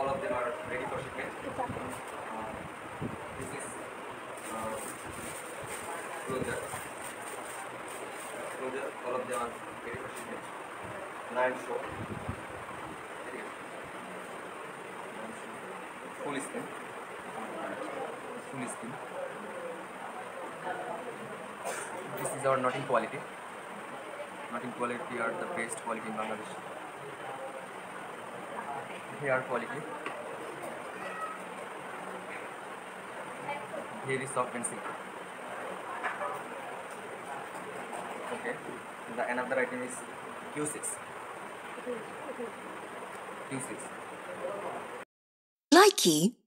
all of them are ready for shipment. Uh, this is uh, closure. Closure, all of them are ready for shipment. Nine show. Full skin. Full skin. This is our knotting quality. Knotting quality are the best quality in Bangladesh. Hair quality. Very soft and silky. Okay. The another item is Q6. Q6. Likey